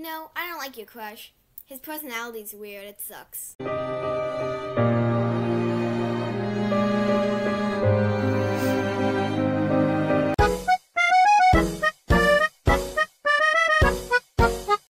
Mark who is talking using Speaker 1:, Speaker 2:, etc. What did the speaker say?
Speaker 1: You know, I don't like your crush. His personality's weird. It sucks.